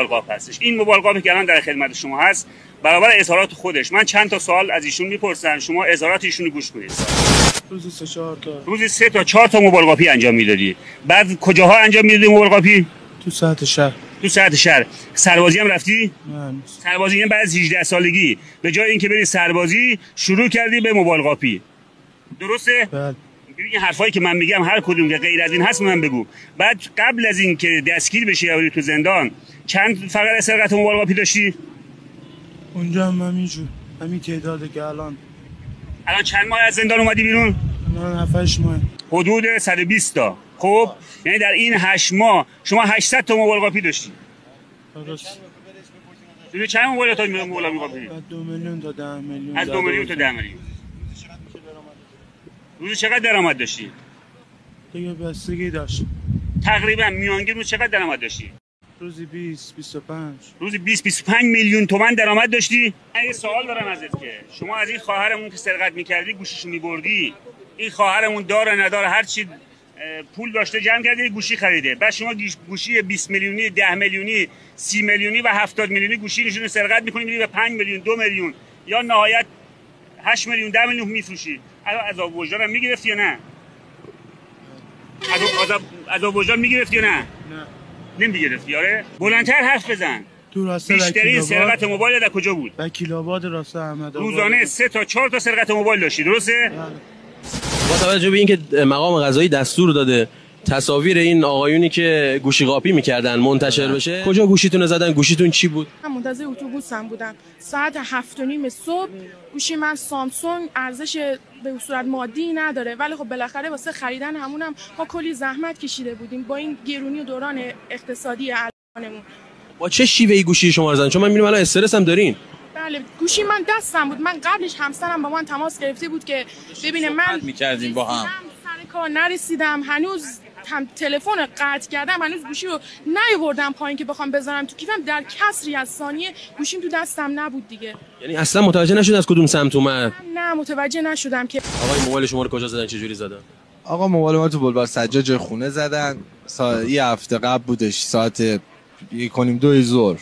موبایل هستش. این موبایل قاپی که الان در خدمت شما هست برابر اظهارات خودش. من چند تا سوال از ایشون می‌پرسم. شما اظهارات ایشون رو گوش کنید. روزی سه چهار تا. روزی سه تا چهار تا موبایل قاپی انجام می‌دادی. بعد کجاها انجام می‌دادی موبایل قاپی تو ساعت شهر. تو ساعت شهر. سربازی هم رفتی؟ نه سربازی هم بعد از 18 سالگی. به جای اینکه بری سربازی شروع کردی به موبایل قاپی درسته؟ بله. این حرفایی که من میگم هر کدوم که غیر از این هست من بگو. بعد قبل از این که دستگیر بشی یا تو زندان چند فقط سرقت موبایل قاپی داشتی؟ اونجا هم همینجور همین تعداده که الان. الان چند ماه از زندان اومدی بیرون؟ الان هفتش ماه. حدود 120 تا. خب یعنی در این 8 ماه شما 800 تا موبایل قاپی داشتی. درست. دیگه چند موبایل تا موبایل قاپی بعد دو میلیون تا ده میلیون. از دو میلیون تا ده میلیون. روزی چقدر درآمد داشتی؟ دیگه بستگی داشت. تقریبا میانگین روز چقدر درآمد داشتی؟ روزی 20 25 روزی 20 25 میلیون تومن درآمد داشتی؟ من یه سوال دارم ازت که شما از این خواهرمون که سرقت می‌کردی گوشیشو میبردی این خواهرمون داره نداره هر چی پول داشته جمع کرده گوشی خریده. بعد شما گوشی 20 میلیونی 10 میلیونی 30 میلیونی و 70 میلیونی گوشی نشون سرقت می‌کنی میدی به 5 میلیون 2 میلیون یا نهایت 8 میلیون 10 میلیون میفروشی. الان عذاب وجدانم می‌گرفتی یا نه؟ عذاب عذاب وجدان می‌گرفتی یا نه؟ نه. نمی‌گرفتی آره؟ بلندتر حرف بزن. تو راسته بیشترین سرقت موبایل در کجا بود؟ وکیل آباد راسته احمد آباد. روزانه سه تا چهار تا سرقت موبایل داشتی درسته؟ بله. با توجه به اینکه مقام قضایی دستور داده تصاویر این آقایونی که گوشی قاپی می‌کردن منتشر بشه. کجا گوشیتون رو زدن؟ گوشیتون چی بود؟ من منتظر اتوبوسم بودم. ساعت هفت و نیم صبح گوشی من سامسونگ ارزش به صورت مادی نداره. ولی خب بالاخره واسه خریدن همونم ما کلی زحمت کشیده بودیم با این گرونی و دوران اقتصادی الانمون. با چه شیوه ای گوشی شما رو زدن چون من می‌بینم الان استرس هم دارین. بله گوشی من دستم بود. من قبلش همسرم با من تماس گرفته بود که ببینه من می‌کردیم با هم. سر کار نرسیدم. هنوز هم تلفن قطع کردم هنوز گوشی رو نیاوردم پایین که بخوام بذارم تو کیفم. در کسری از ثانیه گوشیم تو دستم نبود دیگه. یعنی اصلا متوجه نشد از کدوم سمت اومد؟ نه متوجه نشدم که آقای موبایل شما رو کجا زدن؟ چه جوری زدن؟ آقا موبایل ما تو بلوار سجاد جای خونه زدن. سا... یه هفته قبل بودش ساعت یک کنیم دوی ظهر.